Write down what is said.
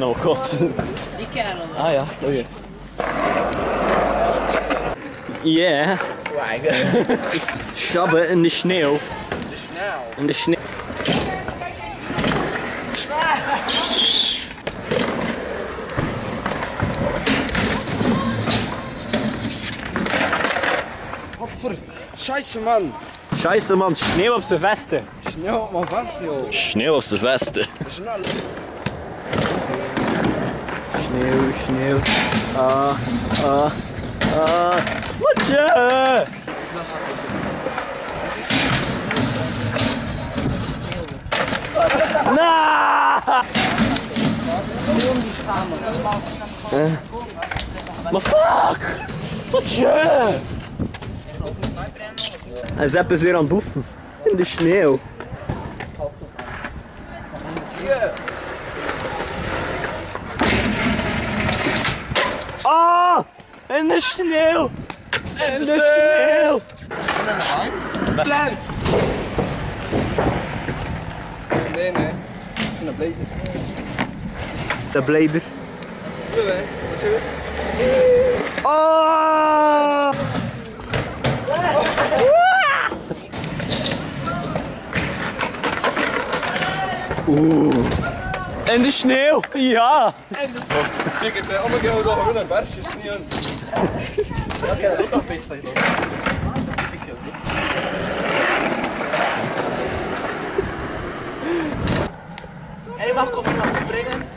Oh god. Die. Ah ja, oké. Yeah. Swag. Schabben in de sneeuw. De snel. In de sneeuw. Hopper. Scheisse man. Scheiße man, sneeuw op zijn vesten. Snel op mijn vast joh. Sneeuw op zijn vesten. Snel. Sneeuw, sneeuw. Ah, ah, ah. Wat je? Maar fuck! Wat je? En Zepp is weer aan het boeven. In de sneeuw. Ah! In de sneeuw! In de sneeuw! Plant. Nee, nee. Het is een bleek. De blijder. Doe hè. Wat doe je? Ah! Oeh. In de sneeuw, ja. Check het, hè. Allemaal keer dat we naar versjes niet aan. Dat kan ook nog best van je. Mag ik springen?